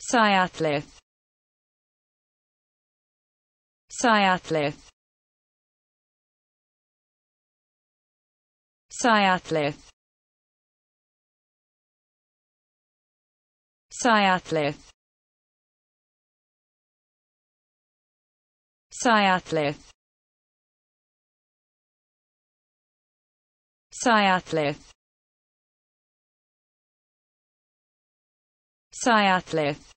Syathlyth Syathlyth Syathlyth Syathlyth Syathlyth Syathlyth Syathlyth